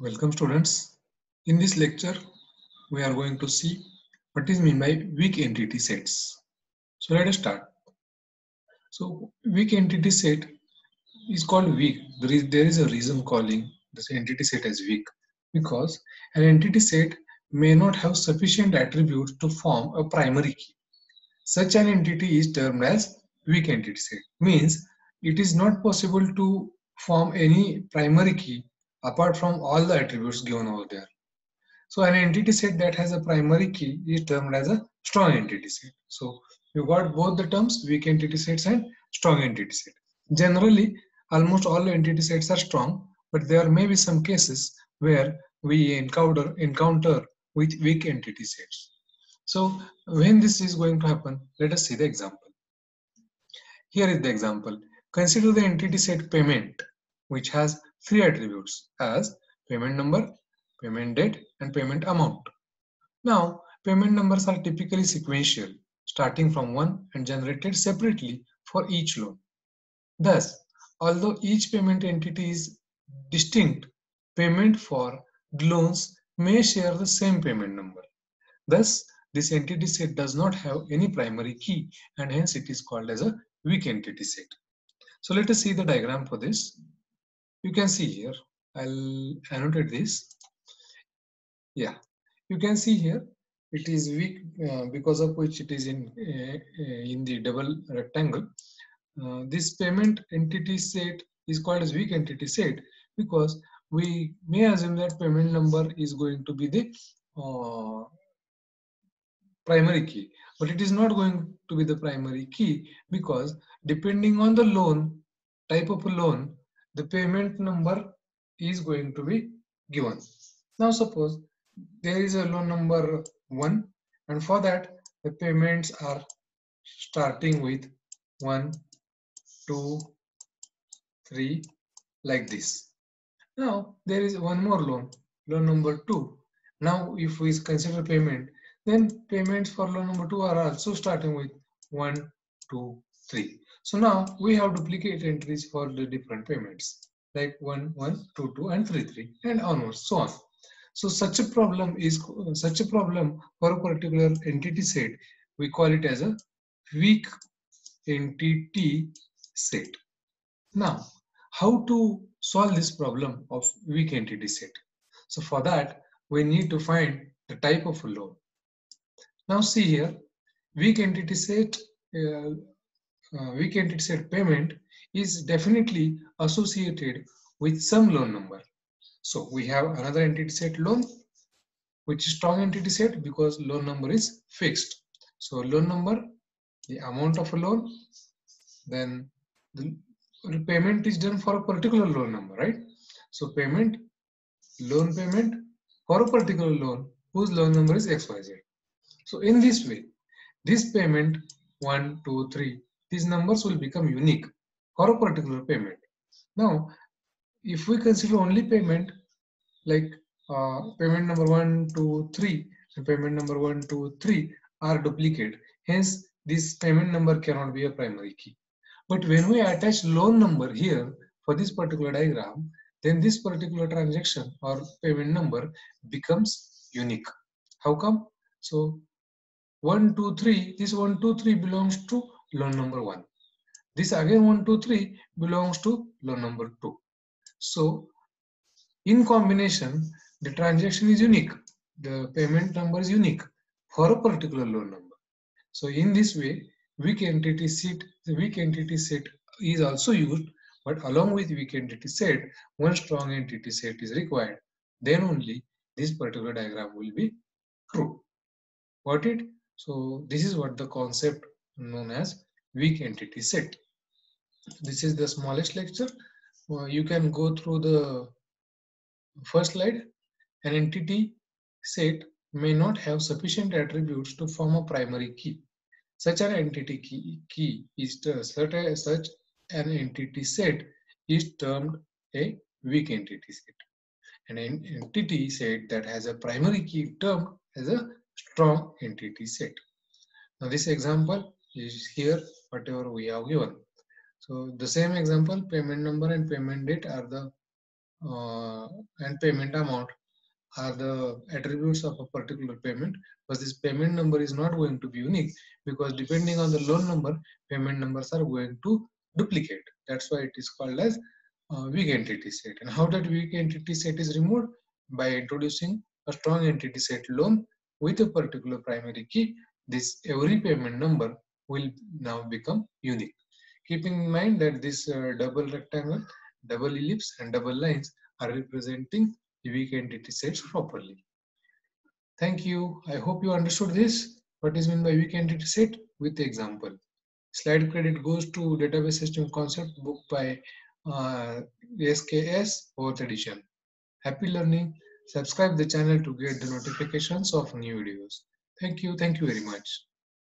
Welcome students. In this lecture, we are going to see what is meant by weak entity sets. So let us start. So weak entity set is called weak. There is, there is a reason calling this entity set as weak because an entity set may not have sufficient attributes to form a primary key. Such an entity is termed as weak entity set. Means it is not possible to form any primary key apart from all the attributes given over there. So an entity set that has a primary key is termed as a strong entity set. So you got both the terms weak entity sets and strong entity set. Generally, almost all entity sets are strong, but there may be some cases where we encounter encounter with weak entity sets. So when this is going to happen, let us see the example. Here is the example. Consider the entity set payment, which has three attributes as payment number, payment date, and payment amount. Now, payment numbers are typically sequential, starting from 1 and generated separately for each loan. Thus, although each payment entity is distinct, payment for loans may share the same payment number. Thus, this entity set does not have any primary key and hence it is called as a weak entity set. So let us see the diagram for this you can see here i'll annotate this. Yeah you can see here it is weak uh, because of which it is in uh, in the double rectangle. Uh, this payment entity set is called as weak entity set because we may assume that payment number is going to be the uh, primary key. But it is not going to be the primary key because depending on the loan type of loan the payment number is going to be given. Now suppose there is a loan number 1 and for that the payments are starting with 1, 2, 3 like this. Now there is one more loan, loan number 2. Now if we consider payment then payments for loan number 2 are also starting with 1, 2, 3. So now we have duplicate entries for the different payments like 1, 1, 2, 2 and 3, 3 and onwards, so on. So such a problem is such a problem for a particular entity set, we call it as a weak entity set. Now, how to solve this problem of weak entity set? So for that, we need to find the type of a loan. Now see here, weak entity set uh, uh, weak entity set payment is definitely associated with some loan number. So we have another entity set loan, which is strong entity set because loan number is fixed. So loan number, the amount of a loan, then the repayment is done for a particular loan number, right? So payment, loan payment for a particular loan whose loan number is XYZ. So in this way, this payment, one, two, three, these numbers will become unique for a particular payment. Now, if we consider only payment like uh, payment number one, two, three, and payment number one, two, three are duplicate. Hence, this payment number cannot be a primary key. But when we attach loan number here for this particular diagram, then this particular transaction or payment number becomes unique. How come? So 1, 2, 3, this 1, 2, 3 belongs to loan number 1. This again 1, 2, 3 belongs to loan number 2. So in combination, the transaction is unique. The payment number is unique for a particular loan number. So in this way, weak entity set, the weak entity set is also used, but along with weak entity set, one strong entity set is required. Then only this particular diagram will be true. Got it? So this is what the concept known as weak entity set. This is the smallest lecture. Uh, you can go through the first slide. An entity set may not have sufficient attributes to form a primary key. Such an entity key, key is such, a, such an entity set is termed a weak entity set. An entity set that has a primary key termed as a strong entity set. Now this example is here whatever we have given. So the same example payment number and payment date are the uh, and payment amount are the attributes of a particular payment but this payment number is not going to be unique because depending on the loan number payment numbers are going to duplicate. That's why it is called as uh, weak entity set. And how that weak entity set is removed? By introducing a strong entity set loan with a particular primary key. This every payment number will now become unique keeping in mind that this uh, double rectangle double ellipse and double lines are representing weak entity sets properly. Thank you. I hope you understood this. What is meant by weak entity set with the example. Slide credit goes to database system concept book by uh, SKS 4th edition. Happy learning. Subscribe the channel to get the notifications of new videos. Thank you. Thank you very much.